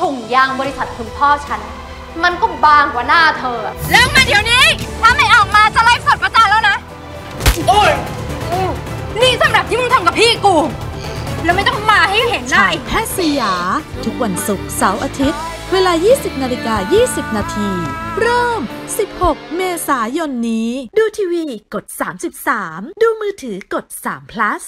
ถุงยางบริษัทคุณพ่อฉัน มันก็บางกว่าหน้าเธอแล้รื่มาเดี๋ยวนี้ ถ้าไม่ออกมาจะไล่สดประจานแล้วนะ โอ้ย นี่สำหรับที่มึงทำกับพี่กู แล้วไม่ต้องมาให้เห็นหน้าอีกแพทย์สยา ทุกวันศุกร์เสาร์อาทิตย์ เวลา 20นาฬิกา20 นาที เริ่ม 16 เมษายนนี้ ดูทีวีกด 33 ดูมือถือกด3 plus